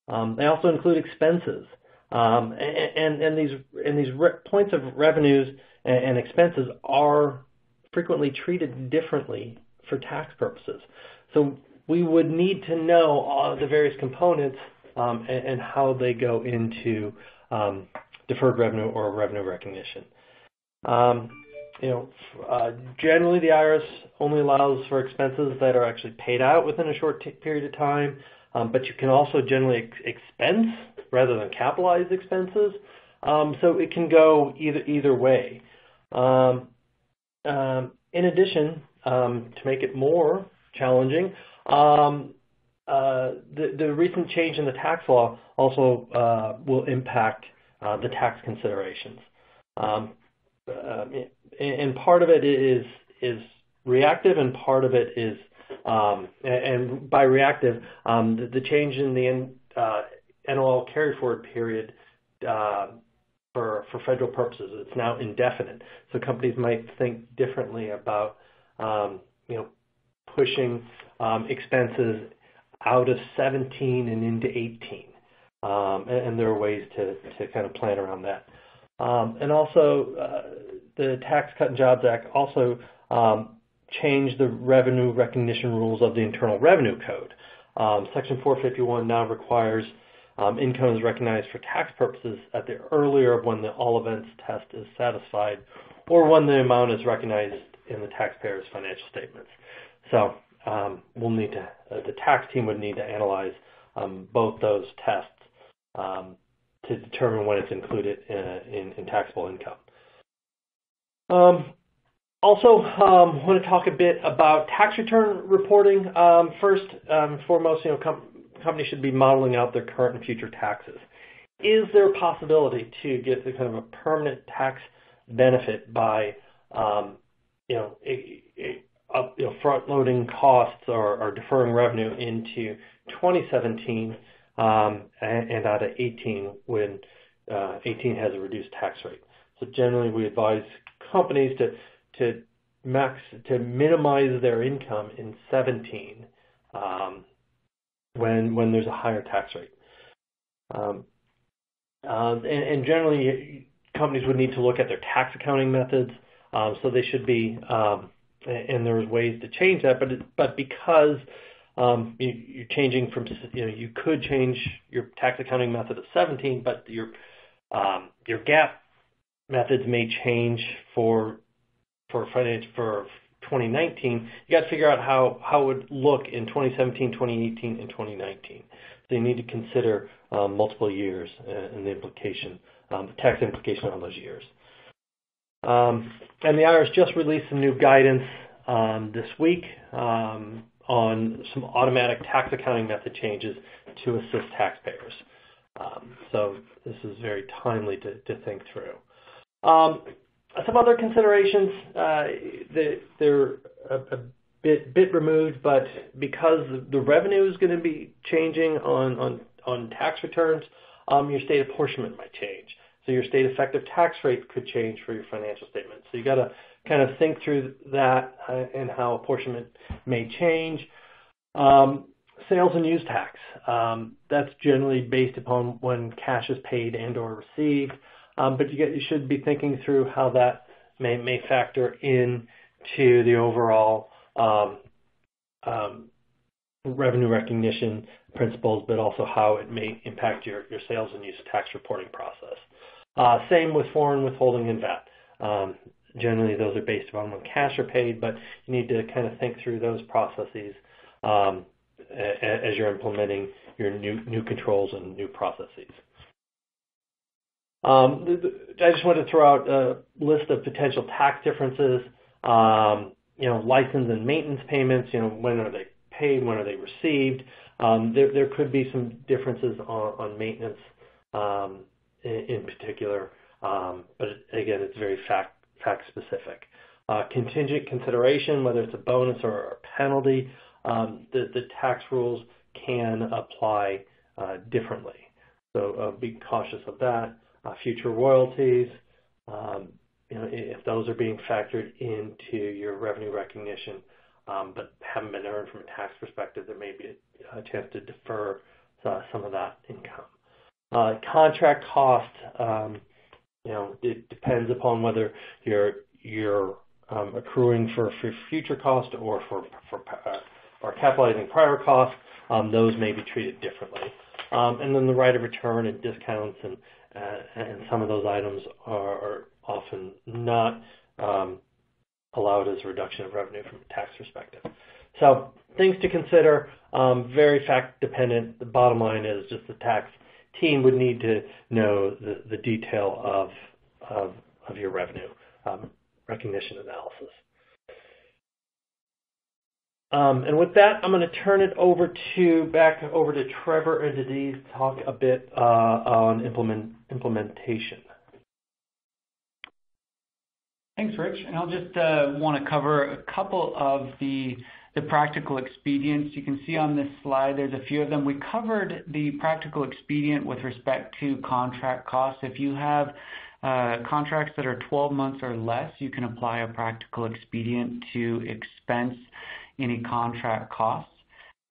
Um, they also include expenses, and, these points of revenues and, expenses are frequently treated differently for tax purposes. So we would need to know all the various components and, and, how they go into um, deferred revenue or revenue recognition. Um, you know, uh, generally the IRS only allows for expenses that are actually paid out within a short period of time, um, but you can also generally ex expense rather than capitalize expenses. Um, so it can go either either way. Um, um in addition, um, to make it more challenging, um, the, the, recent change in the tax law also uh, will impact uh, the tax considerations. Um, uh, and part of it is is reactive, and part of it is, um, and by reactive, um, the, change in the uh, NOL carry forward period uh, for federal purposes. It's now indefinite, so companies might think differently about you know pushing expenses out of 17 and into 18. Um, and, there are ways to, kind of plan around that. Um, and also, uh, the Tax Cut and Jobs Act also um, changed the revenue recognition rules of the Internal Revenue Code. Section 451 now requires income is recognized for tax purposes at the earlier of when the all events test is satisfied or when the amount is recognized in the taxpayer's financial statements. So we'll need to, uh, the tax team would need to analyze um, both those tests um, to determine when it's included in, in, taxable income. Um, also, um, want to talk a bit about tax return reporting. Um, first um, foremost, you know, com companies should be modeling out their current and future taxes. Is there a possibility to get the kind of a permanent tax benefit by, um, you know, a, a, a, you know, front-loading costs or, deferring revenue into 2017 um, and, out of 18 when uh, 18 has a reduced tax rate? So generally, we advise companies to to max to minimize their income in 17 um, when when there's a higher tax rate. Um, uh, and, generally, companies would need to look at their tax accounting methods. So they should be, and there's ways to change that. But it, but because um, you, are changing from, you know, you could change your tax accounting method at 17, but your um, your GAAP methods may change for for finance for 2019, you got to figure out how how it would look in 2017, 2018, and 2019. So you need to consider um, multiple years and the implication, um, the tax implication on those years. Um, and the IRS just released some new guidance um, this week um, on some automatic tax accounting method changes to assist taxpayers. Um, so this is very timely to, think through. Um, some other considerations, uh, they're a bit bit removed, but because the revenue is going to be changing on tax returns, um, your state apportionment might change. So your state effective tax rate could change for your financial statement. So you got to kind of think through that uh, and how apportionment may change. Um, sales and use tax, that's generally based upon when cash is paid and or received. Um, but you, get, you should be thinking through how that may, may factor in to the overall um, um, revenue recognition principles, but also how it may impact your, your sales and use tax reporting process. Uh, same with foreign withholding and VAT. Um, generally, those are based upon when cash are paid, but you need to kind of think through those processes um, as you're implementing your new, new controls and new processes. Um, I just wanted to throw out a list of potential tax differences. Um, you know, license and maintenance payments, you know, when are they paid, when are they received? Um, there, there could be some differences on, on maintenance um, in, particular, um, but again, it's very fact, fact specific. Uh, contingent consideration, whether it's a bonus or a penalty, um, the, tax rules can apply uh, differently. So uh, be cautious of that. Future royalties, um, you know, if those are being factored into your revenue recognition, but haven't been earned from a tax perspective, there may be a chance to defer some of that income. Uh, contract cost, um, you know, it depends upon whether your your um, accruing for, future cost or for, for uh, or capitalizing prior costs, um, those may be treated differently. And then the right of return and discounts and uh, and some of those items are, often not allowed as a reduction of revenue from a tax perspective. So things to consider, very fact dependent. The bottom line is just the tax team would need to know the, the detail of, of, of your revenue um, recognition analysis. Um, and with that, I'm going to turn it over to back over to Trevor and Denise to talk a bit uh, on implement, implementation. Thanks, Rich. And I'll just uh, want to cover a couple of the the practical expedients. You can see on this slide, there's a few of them. We covered the practical expedient with respect to contract costs. If you have uh, contracts that are 12 months or less, you can apply a practical expedient to expense any contract costs.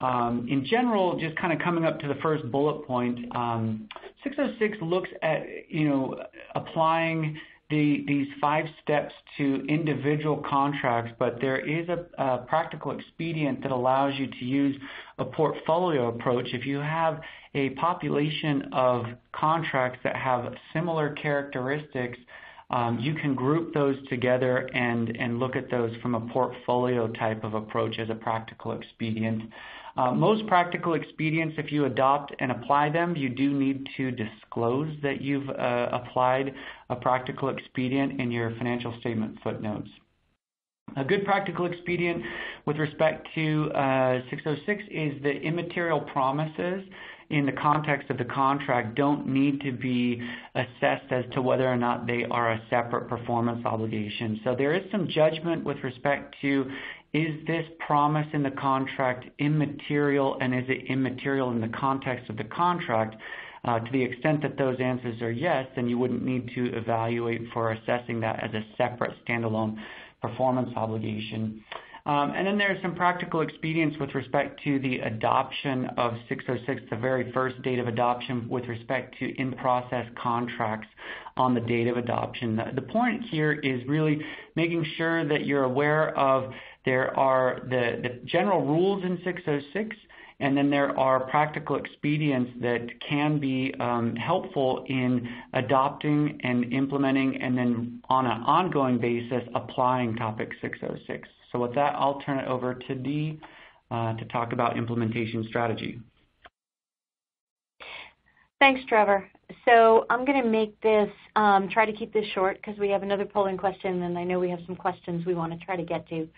Um, in general, just kind of coming up to the first bullet point, um, 606 looks at, you know, applying the, these five steps to individual contracts, but there is a, a, practical expedient that allows you to use a portfolio approach. If you have a population of contracts that have similar characteristics, um, you can group those together and, and look at those from a portfolio type of approach as a practical expedient. Uh, most practical expedients, if you adopt and apply them, you do need to disclose that you've uh, applied a practical expedient in your financial statement footnotes. A good practical expedient with respect to uh, 606 is the immaterial promises in the context of the contract don't need to be assessed as to whether or not they are a separate performance obligation. So there is some judgment with respect to is this promise in the contract immaterial and is it immaterial in the context of the contract? Uh, to the extent that those answers are yes, then you wouldn't need to evaluate for assessing that as a separate standalone performance obligation. Um, and then there's some practical expedients with respect to the adoption of 606, the very first date of adoption with respect to in-process contracts on the date of adoption. The, the point here is really making sure that you're aware of there are the, the general rules in 606, and then there are practical expedients that can be um, helpful in adopting and implementing and then on an ongoing basis applying topic 606. So with that, I'll turn it over to Dee uh, to talk about implementation strategy. Thanks, Trevor. So I'm going to make this, um, try to keep this short because we have another polling question and I know we have some questions we want to try to get to.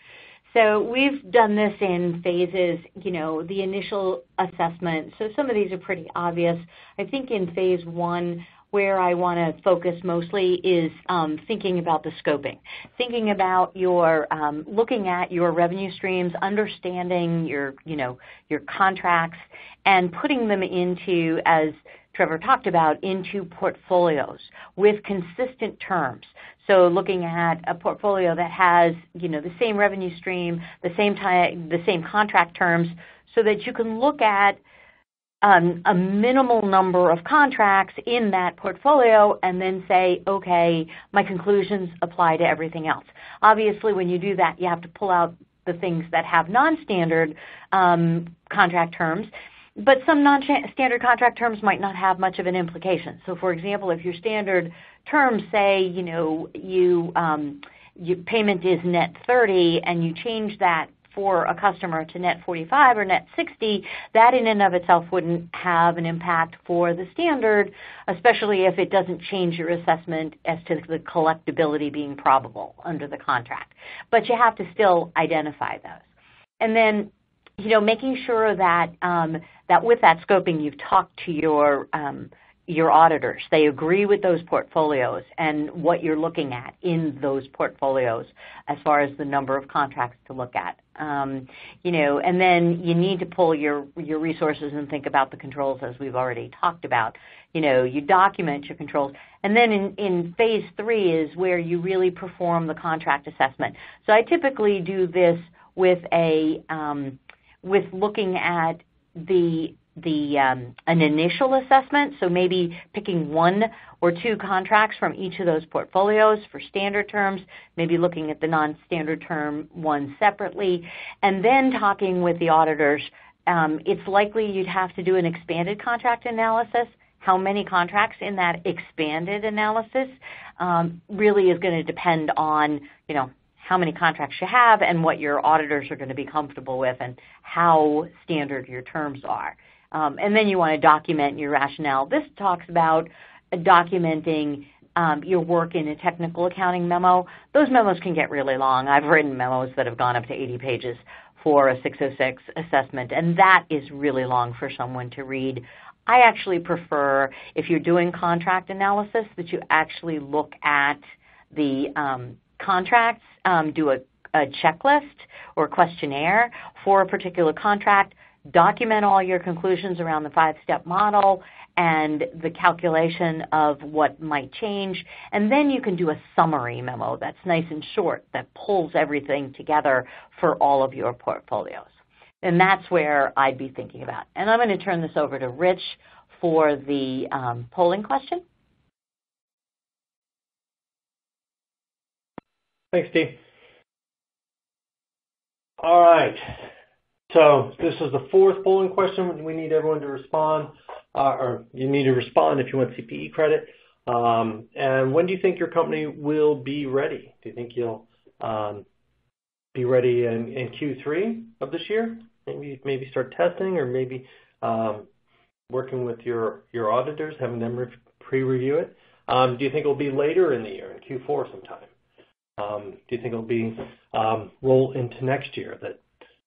So we've done this in phases, you know, the initial assessment. So some of these are pretty obvious. I think in phase one, where I want to focus mostly is um, thinking about the scoping, thinking about your um, looking at your revenue streams, understanding your you know your contracts, and putting them into as Trevor talked about into portfolios with consistent terms. So looking at a portfolio that has, you know, the same revenue stream, the same time, the same contract terms, so that you can look at um, a minimal number of contracts in that portfolio and then say, okay, my conclusions apply to everything else. Obviously, when you do that, you have to pull out the things that have non-standard um, contract terms but some non-standard contract terms might not have much of an implication. So, for example, if your standard terms say, you know, you, um, your payment is net 30 and you change that for a customer to net 45 or net 60, that in and of itself wouldn't have an impact for the standard, especially if it doesn't change your assessment as to the collectability being probable under the contract. But you have to still identify those. And then you know, making sure that um, that with that scoping, you've talked to your um, your auditors. They agree with those portfolios and what you're looking at in those portfolios as far as the number of contracts to look at. Um, you know, and then you need to pull your your resources and think about the controls as we've already talked about. You know, you document your controls, and then in in phase three is where you really perform the contract assessment. So I typically do this with a um, with looking at the the um, an initial assessment, so maybe picking one or two contracts from each of those portfolios for standard terms, maybe looking at the non-standard term one separately, and then talking with the auditors. Um, it's likely you'd have to do an expanded contract analysis. How many contracts in that expanded analysis um, really is going to depend on, you know, how many contracts you have and what your auditors are going to be comfortable with and how standard your terms are. Um, and then you want to document your rationale. This talks about documenting um, your work in a technical accounting memo. Those memos can get really long. I've written memos that have gone up to 80 pages for a 606 assessment, and that is really long for someone to read. I actually prefer, if you're doing contract analysis, that you actually look at the um, contracts, um, do a, a checklist or questionnaire for a particular contract, document all your conclusions around the five-step model and the calculation of what might change, and then you can do a summary memo that's nice and short that pulls everything together for all of your portfolios. And that's where I'd be thinking about. And I'm going to turn this over to Rich for the um, polling question. Thanks, Steve. All right. So this is the fourth polling question. We need everyone to respond, uh, or you need to respond if you want CPE credit. Um, and when do you think your company will be ready? Do you think you'll um, be ready in, in, Q3 of this year? Maybe maybe start testing, or maybe um, working with your your auditors, having them pre-review it. Um, do you think it'll be later in the year, in Q4 sometime? Um, do you think it'll be um, roll into next year that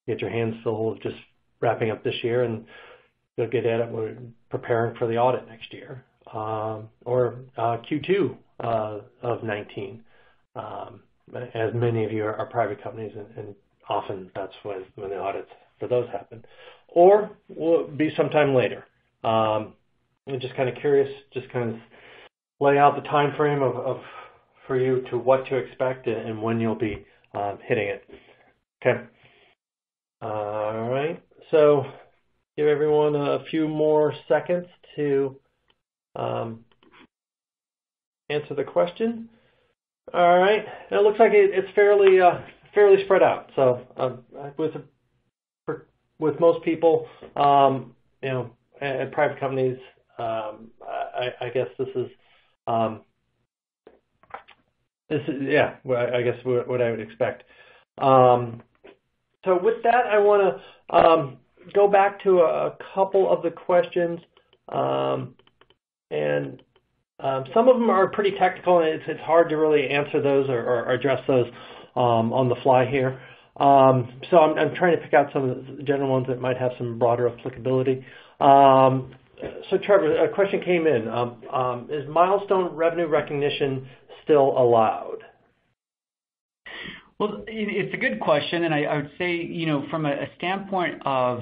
get your hands full of just wrapping up this year and you'll get at it when preparing for the audit next year, um, or uh, Q2 uh, of 19, um, as many of you are, private companies, and, often that's when, when the audits for those happen, or will be sometime later. I'm just kind of curious, just kind of lay out the time frame of, of for you to what to expect and when you'll be um, hitting it. Okay. All right. So give everyone a few more seconds to um, answer the question. All right. It looks like it, it's fairly uh, fairly spread out. So um, with with most people, um, you know, at private companies, um, I, I, guess this is um, this is yeah. I guess what, I would expect. Um, so with that, I want to um, go back to a couple of the questions, um, and some of them are pretty technical, and it's, it's hard to really answer those or, address those on the fly here. So I'm, I'm, trying to pick out some of the general ones that might have some broader applicability. So Trevor, a question came in. is milestone revenue recognition still allowed? Well, it's a good question, and I, would say, you know, from a, standpoint of,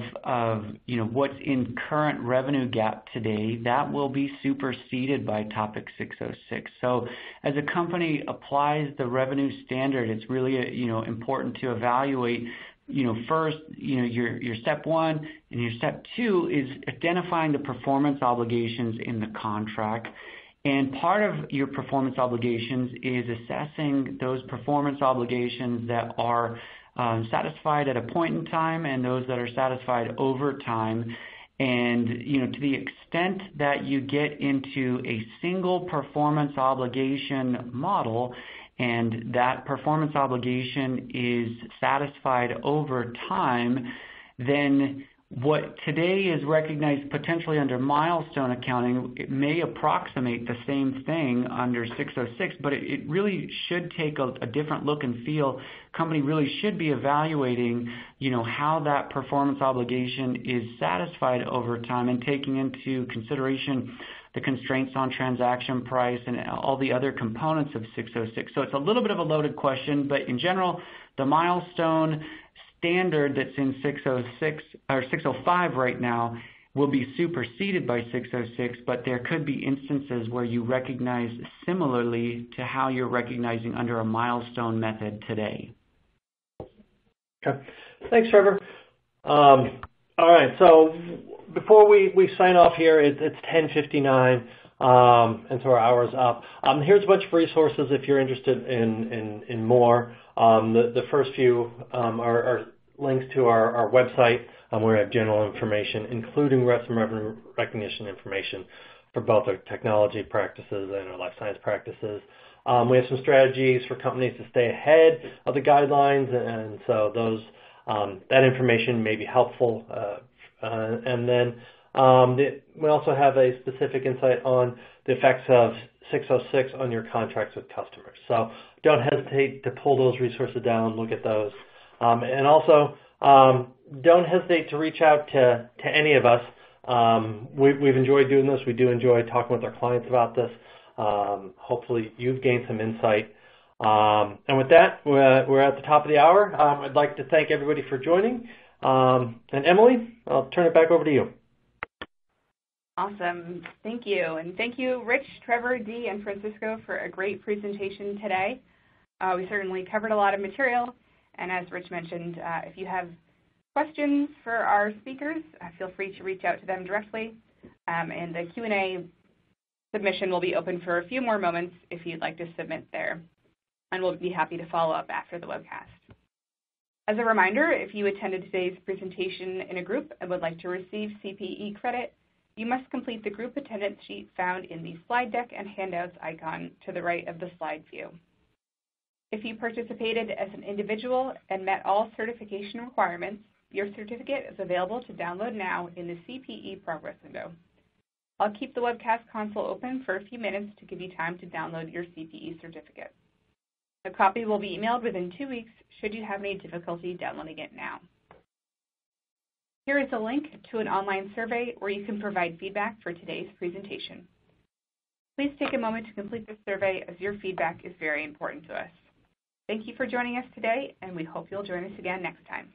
you know, what's in current revenue GAAP today, that will be superseded by Topic 606. So, as a company applies the revenue standard, it's really, uh, you know, important to evaluate you know, first, you know, your your step one and your step two is identifying the performance obligations in the contract part of your performance obligations is assessing those performance obligations that are um, satisfied at a point in time and those that are satisfied over time. And you know, to the extent that you get into a single performance obligation model, and that performance obligation is satisfied over time, then what today is recognized potentially under milestone accounting, it may approximate the same thing under 606, but it, it really should take a, a, different look and feel. Company really should be evaluating, you know, how that performance obligation is satisfied over time and taking into consideration the constraints on transaction price and all the other components of 606. So it's a little bit of a loaded question, but in general, the milestone standard that's in 606 or 605 right now will be superseded by 606, but there could be instances where you recognize similarly to how you're recognizing under a milestone method today. Okay. Thanks, Trevor. Um, All right. So before we, we sign off here, it, it's 10:59, um, and so our hour's up. Um, here's a bunch of resources if you're interested in in, in more. Um, the, the first few um, are, are, links to our, our website um, where we have general information, including revenue recognition information for both our technology practices and our life science practices. Um, we have some strategies for companies to stay ahead of the guidelines, and so those um, that information may be helpful. Uh, uh, and then um, the, we also have a specific insight on the effects of 606 on your contracts with customers. So don't hesitate to pull those resources down, look at those. Um, and also, um, don't hesitate to reach out to, to any of us. Um, we, have enjoyed doing this. We do enjoy talking with our clients about this. Um, hopefully, you've gained some insight. Um, and with that, we're, we're, at the top of the hour. Um, I'd like to thank everybody for joining. and Emily, I'll turn it back over to you. Awesome. Thank you. And thank you, Rich, Trevor, Dee, and Francisco for a great presentation today. Uh, we certainly covered a lot of material. And as Rich mentioned, uh, if you have questions for our speakers, uh, feel free to reach out to them directly. Um, and the Q&A submission will be open for a few more moments if you'd like to submit there. And we'll be happy to follow up after the webcast. As a reminder, if you attended today's presentation in a group and would like to receive CPE credit, you must complete the group attendance sheet found in the slide deck and handouts icon to the right of the slide view. If you participated as an individual and met all certification requirements, your certificate is available to download now in the CPE progress window. I'll keep the webcast console open for a few minutes to give you time to download your CPE certificate. A copy will be emailed within two weeks should you have any difficulty downloading it now. Here is a link to an online survey where you can provide feedback for today's presentation. Please take a moment to complete this survey as your feedback is very important to us. Thank you for joining us today, and we hope you'll join us again next time.